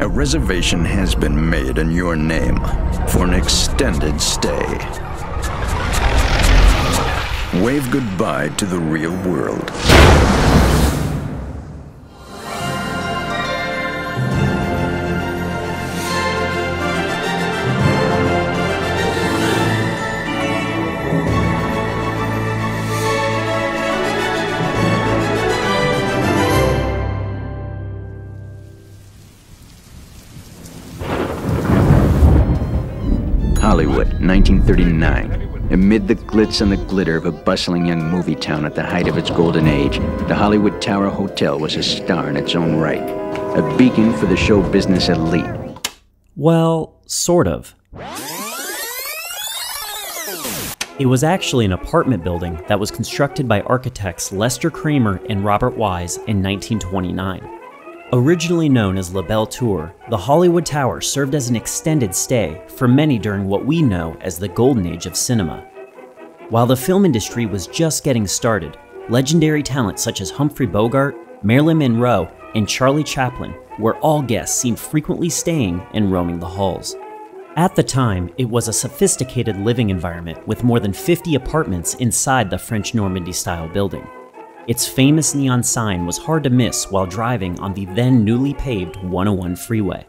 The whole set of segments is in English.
A reservation has been made in your name for an extended stay. Wave goodbye to the real world. Hollywood, 1939. Amid the glitz and the glitter of a bustling young movie town at the height of its golden age, the Hollywood Tower Hotel was a star in its own right, a beacon for the show business elite. Well, sort of. It was actually an apartment building that was constructed by architects Lester Kramer and Robert Wise in 1929. Originally known as La Belle Tour, the Hollywood Tower served as an extended stay for many during what we know as the golden age of cinema. While the film industry was just getting started, legendary talent such as Humphrey Bogart, Marilyn Monroe, and Charlie Chaplin were all guests seen frequently staying and roaming the halls. At the time, it was a sophisticated living environment with more than 50 apartments inside the French Normandy style building. Its famous neon sign was hard to miss while driving on the then newly paved 101 freeway.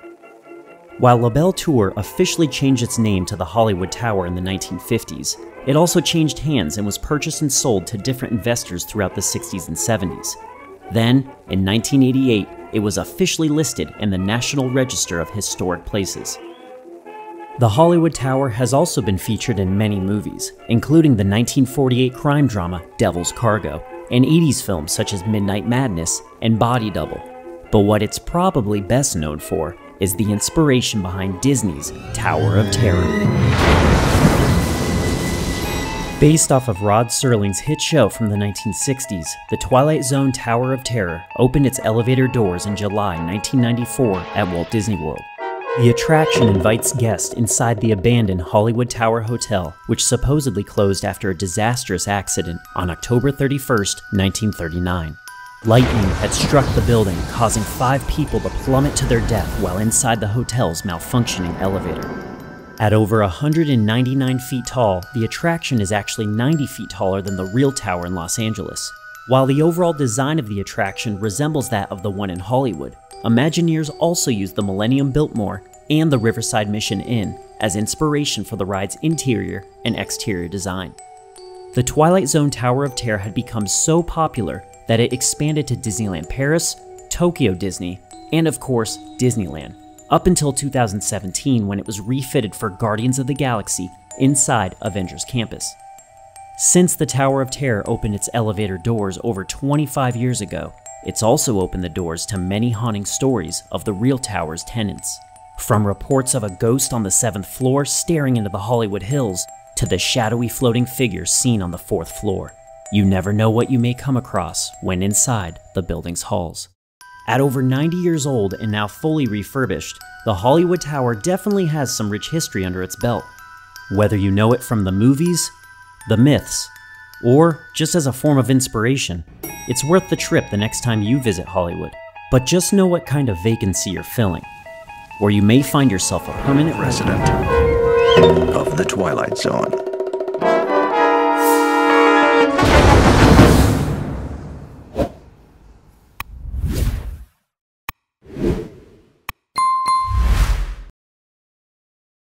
While La Belle Tour officially changed its name to the Hollywood Tower in the 1950s, it also changed hands and was purchased and sold to different investors throughout the 60s and 70s. Then, in 1988, it was officially listed in the National Register of Historic Places. The Hollywood Tower has also been featured in many movies, including the 1948 crime drama Devil's Cargo, and 80s films such as Midnight Madness and Body Double. But what it's probably best known for is the inspiration behind Disney's Tower of Terror. Based off of Rod Serling's hit show from the 1960s, the Twilight Zone Tower of Terror opened its elevator doors in July 1994 at Walt Disney World. The attraction invites guests inside the abandoned Hollywood Tower Hotel, which supposedly closed after a disastrous accident on October 31, 1939. Lightning had struck the building, causing five people to plummet to their death while inside the hotel's malfunctioning elevator. At over 199 feet tall, the attraction is actually 90 feet taller than the real tower in Los Angeles. While the overall design of the attraction resembles that of the one in Hollywood, Imagineers also used the Millennium Biltmore and the Riverside Mission Inn as inspiration for the ride's interior and exterior design. The Twilight Zone Tower of Terror had become so popular that it expanded to Disneyland Paris, Tokyo Disney, and of course, Disneyland, up until 2017 when it was refitted for Guardians of the Galaxy inside Avengers Campus. Since the Tower of Terror opened its elevator doors over 25 years ago, it's also opened the doors to many haunting stories of the real tower's tenants. From reports of a ghost on the seventh floor staring into the Hollywood Hills to the shadowy floating figures seen on the fourth floor. You never know what you may come across when inside the building's halls. At over 90 years old and now fully refurbished, the Hollywood Tower definitely has some rich history under its belt. Whether you know it from the movies, the myths, or just as a form of inspiration, it's worth the trip the next time you visit Hollywood. But just know what kind of vacancy you're filling, or you may find yourself a permanent resident of the Twilight Zone.